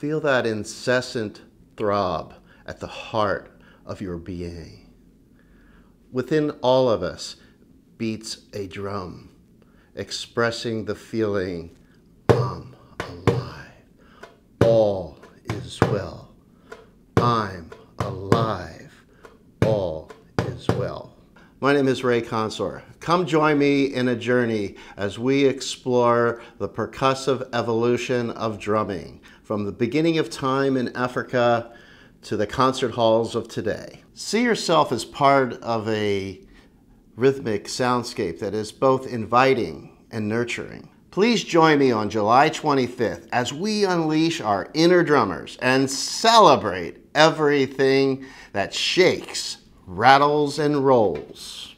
Feel that incessant throb at the heart of your being. Within all of us beats a drum, expressing the feeling, I'm alive. All is well. I'm alive. All is well. My name is Ray Conseur. Come join me in a journey as we explore the percussive evolution of drumming from the beginning of time in Africa to the concert halls of today. See yourself as part of a rhythmic soundscape that is both inviting and nurturing. Please join me on July 25th as we unleash our inner drummers and celebrate everything that shakes rattles and rolls.